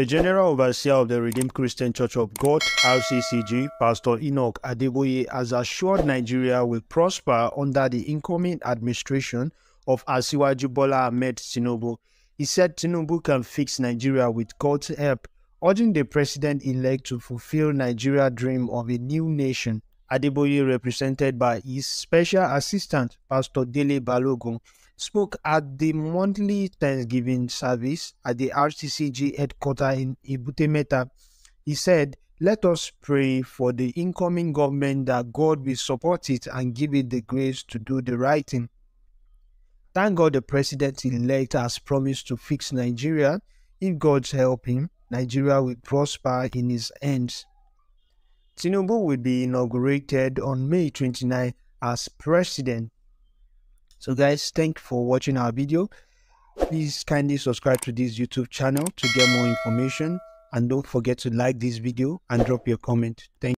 The General Overseer of the Redeemed Christian Church of God, RCCG, Pastor Enoch Adeboye, has assured Nigeria will prosper under the incoming administration of Asiwaju Bola Ahmed Tinubu. He said Tinubu can fix Nigeria with God's help, urging the president-elect to fulfill Nigeria's dream of a new nation. Adeboye, represented by his special assistant, Pastor Dele Balogun, spoke at the monthly Thanksgiving service at the RCCG headquarters in Ebute He said, Let us pray for the incoming government that God will support it and give it the grace to do the right thing. Thank God the president elect has promised to fix Nigeria. If God's help him, Nigeria will prosper in his hands. Tinubu will be inaugurated on May 29 as president. So guys, thank you for watching our video. Please kindly subscribe to this YouTube channel to get more information and don't forget to like this video and drop your comment. Thank